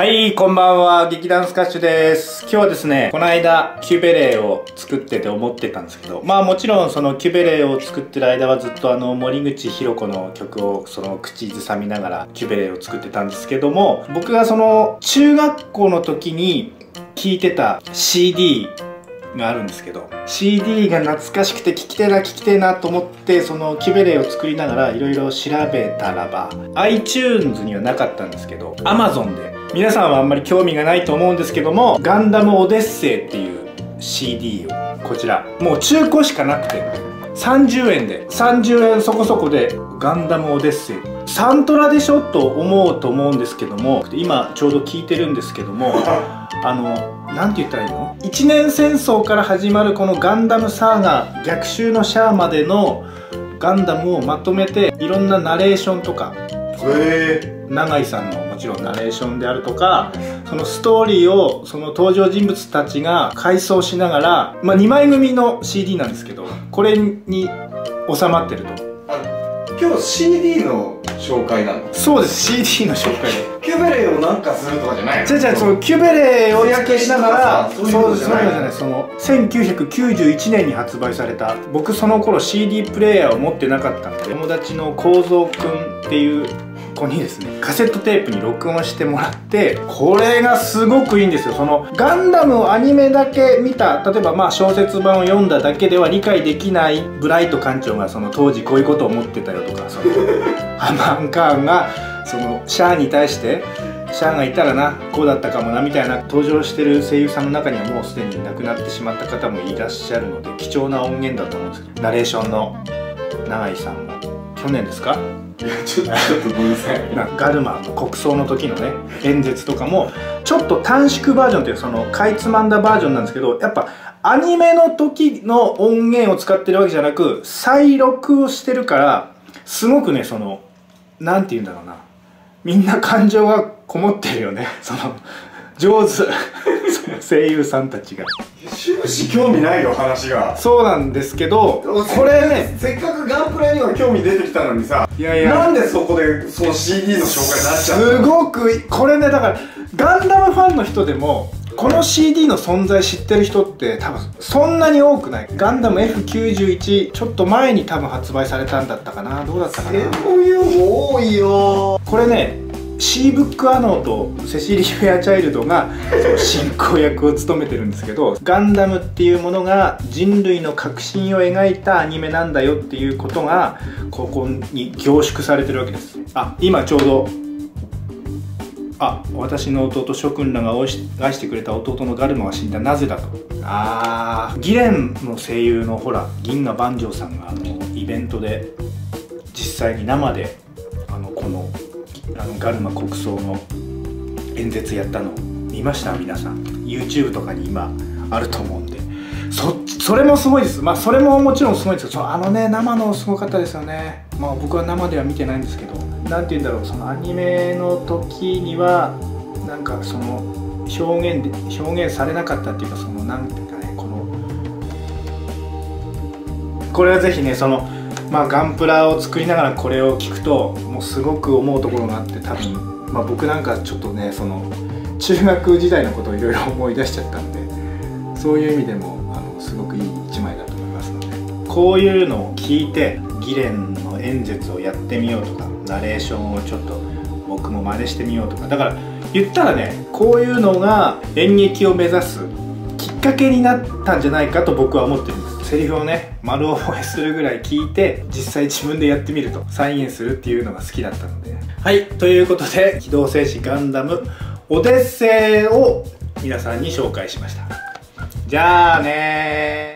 はい、こんばんは。劇団スカッシュです。今日はですね、この間、キューベレーを作ってて思ってたんですけど、まあもちろんそのキューベレーを作ってる間はずっとあの、森口博子の曲をその口ずさみながらキューベレーを作ってたんですけども、僕がその、中学校の時に聴いてた CD があるんですけど CD が懐かしくて聴きてえな聴きてえなと思ってそのキュベレーを作りながらいろいろ調べたらば iTunes にはなかったんですけど Amazon で皆さんはあんまり興味がないと思うんですけども「ガンダムオデッセイ」っていう CD をこちら。もう中古しかなくて30円で30円そこそこでガンダムオデッセイ。サントラでしょと思うと思うんですけども今ちょうど聞いてるんですけどもあの何て言ったらいいの？一年戦争から始まるこのガンダムサーガ逆襲のシャアまでのガンダムをまとめていろんなナレーションとか永井さんのもちろんナレーションであるとかそのストーリーをその登場人物たちが回想しながら、まあ、2枚組の CD なんですけどこれに収まってると。今日 CD の紹介なのそうです。CD の紹介で。キューベレーをなんかするとかじゃないの？じゃじゃそのキューベレーを焼けしながらそうそうじゃない。その1991年に発売された。僕その頃 CD プレーヤーを持ってなかったので友達の幸三くんっていう子にですねカセットテープに録音してもらってこれがすごくいいんですよ。そのガンダムをアニメだけ見た例えばまあ小説版を読んだだけでは理解できないブライト艦長がその当時こういうことを思ってたよとかその ハマンカーンがそのシャアに対してシャアがいたらなこうだったかもなみたいな登場してる声優さんの中にはもうすでに亡くなってしまった方もいらっしゃるので貴重な音源だと思うんですけどナレーションの永井さんも。去年ですか？いやちょっとちょっとごめんなさい。ガルマの国葬の時のね演説とかもちょっと短縮バージョンっていうそのかいつまんだバージョンなんですけどやっぱアニメの時の音源を使ってるわけじゃなく再録をしてるからすごくねその何て言うんだろうな。みんな感情がこもってるよね。その上手。声優さんたちが。終始興味ないよ話が。そうなんですけどこれねせっかくガンプラには興味出てきたのにさいやいや。なんでそこでその CD の紹介になっちゃうすごくこれねだからガンダムファンの人でもこの CD の存在知ってる人って多分そんなに多くない。ガンダム F91 ちょっと前に多分発売されたんだったかな。どうだったかな。そういうの多いよ。これねシーブック・アノーとセシリ・フェアチャイルドが 進行役を務めてるんですけどガンダムっていうものが人類の革新を描いたアニメなんだよっていうことがここに凝縮されてるわけです。あ今ちょうどあ私の弟諸君らが愛してくれた弟のガルマが死んだ。なぜだと。ああギレンの声優のほら銀河万丈さんがあのイベントで実際に生であのこのあのガルマ国葬の演説やったの見ました？皆さん。YouTube とかに今あると思うんで。そそれもすごいです。まあそれももちろんすごいですけどあのね生のすごかったですよね。まあ僕は生では見てないんですけど。何て言うんだろう。そのアニメの時にはなんかその表現で表現されなかったっていうかその何ていうかねこのこれはぜひねそのまあ、ガンプラを作りながらこれを聞くともうすごく思うところがあって多分、まあ、僕なんかちょっとねその中学時代のことをいろいろ思い出しちゃったんでそういう意味でもあのすごくいい一枚だと思いますので。こういうのを聞いてギレンの演説をやってみようとかナレーションをちょっと僕も真似してみようとか。だから言ったらねこういうのが演劇を目指すきっかけになったんじゃないかと僕は思ってるんです。セリフをね丸覚えするぐらい聞いて実際自分でやってみると再現するっていうのが好きだったので。はいということで「機動戦士ガンダムオデッセイ」を皆さんに紹介しました。じゃあね